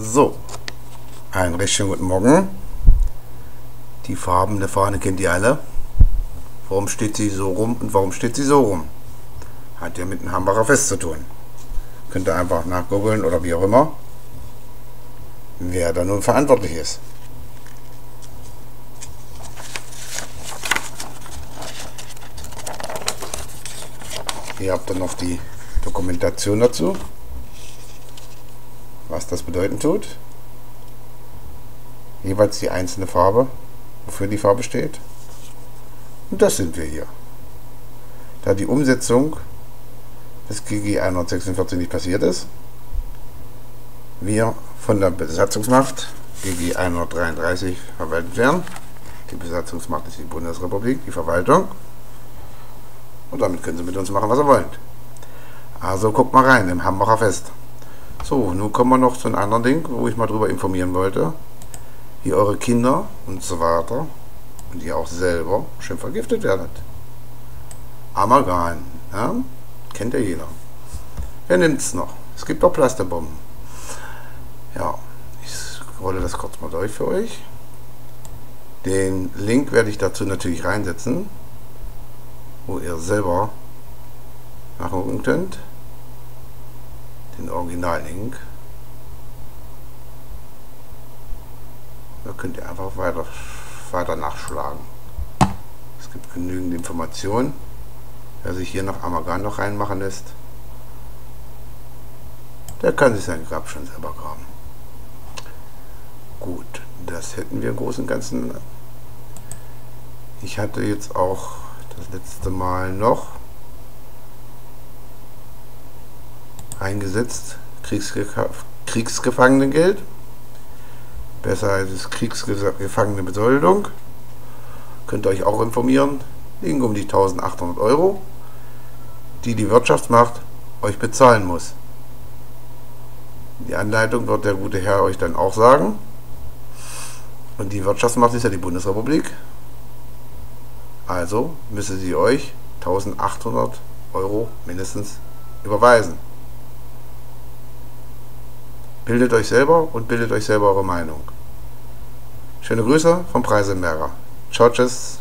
So, einen recht schönen guten Morgen. Die farbene Fahne kennt ihr alle. Warum steht sie so rum und warum steht sie so rum? Hat ja mit dem Hambacher Fest zu tun. Könnt ihr einfach nachgoogeln oder wie auch immer, wer da nun verantwortlich ist. Hier habt ihr noch die Dokumentation dazu was das bedeuten tut. Jeweils die einzelne Farbe, wofür die Farbe steht. Und das sind wir hier. Da die Umsetzung des GG 146 nicht passiert ist, wir von der Besatzungsmacht GG 133 verwaltet werden. Die Besatzungsmacht ist die Bundesrepublik, die Verwaltung. Und damit können Sie mit uns machen, was Sie wollen. Also guckt mal rein im Hambacher Fest. So, nun kommen wir noch zu einem anderen Ding, wo ich mal drüber informieren wollte. Wie eure Kinder und so weiter und ihr auch selber schön vergiftet werdet. Amalgam, ja? kennt ja jeder. Wer nimmt es noch? Es gibt auch Plasterbomben. Ja, ich rolle das kurz mal durch für euch. Den Link werde ich dazu natürlich reinsetzen, wo ihr selber nachgucken könnt den Original-Link. Da könnt ihr einfach weiter, weiter nachschlagen. Es gibt genügend Informationen. Wer sich hier noch Amalgam noch reinmachen lässt, der kann sich sein Grab schon selber graben. Gut, das hätten wir im Großen und Ganzen. Ich hatte jetzt auch das letzte Mal noch eingesetzt. Kriegsgef Kriegsgefangenengeld. Besser als das Kriegsgefangenenbesoldung. Könnt ihr euch auch informieren. Liegen um die 1800 Euro, die die Wirtschaftsmacht euch bezahlen muss. Die Anleitung wird der gute Herr euch dann auch sagen. Und die Wirtschaftsmacht ist ja die Bundesrepublik. Also müsse sie euch 1800 Euro mindestens überweisen. Bildet euch selber und bildet euch selber eure Meinung. Schöne Grüße vom Preiselmeerer. Ciao, tschüss.